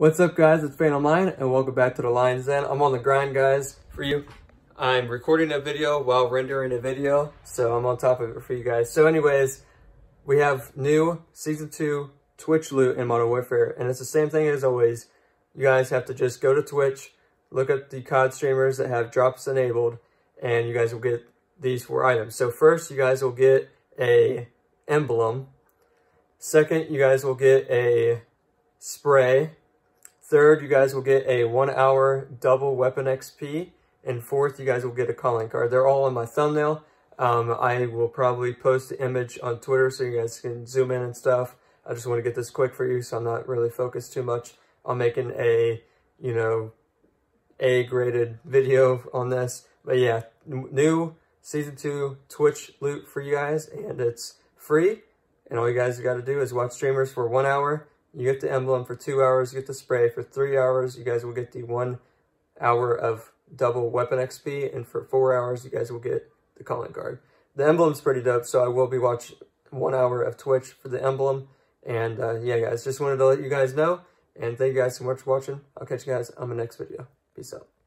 What's up guys, it's PhantomLion and welcome back to the Lion's Den. I'm on the grind guys for you. I'm recording a video while rendering a video, so I'm on top of it for you guys. So anyways, we have new Season 2 Twitch loot in Modern Warfare, and it's the same thing as always. You guys have to just go to Twitch, look at the COD streamers that have drops enabled, and you guys will get these four items. So first, you guys will get a emblem. Second, you guys will get a spray Third, you guys will get a one hour double weapon XP. And fourth, you guys will get a calling card. They're all on my thumbnail. Um, I will probably post the image on Twitter so you guys can zoom in and stuff. I just want to get this quick for you so I'm not really focused too much on making a, you know, A-graded video on this. But yeah, new Season 2 Twitch loot for you guys, and it's free. And all you guys got to do is watch streamers for one hour you get the emblem for two hours, you get the spray. For three hours, you guys will get the one hour of double weapon XP. And for four hours, you guys will get the calling card. The emblem's pretty dope, so I will be watching one hour of Twitch for the emblem. And uh, yeah, guys, just wanted to let you guys know. And thank you guys so much for watching. I'll catch you guys on my next video. Peace out.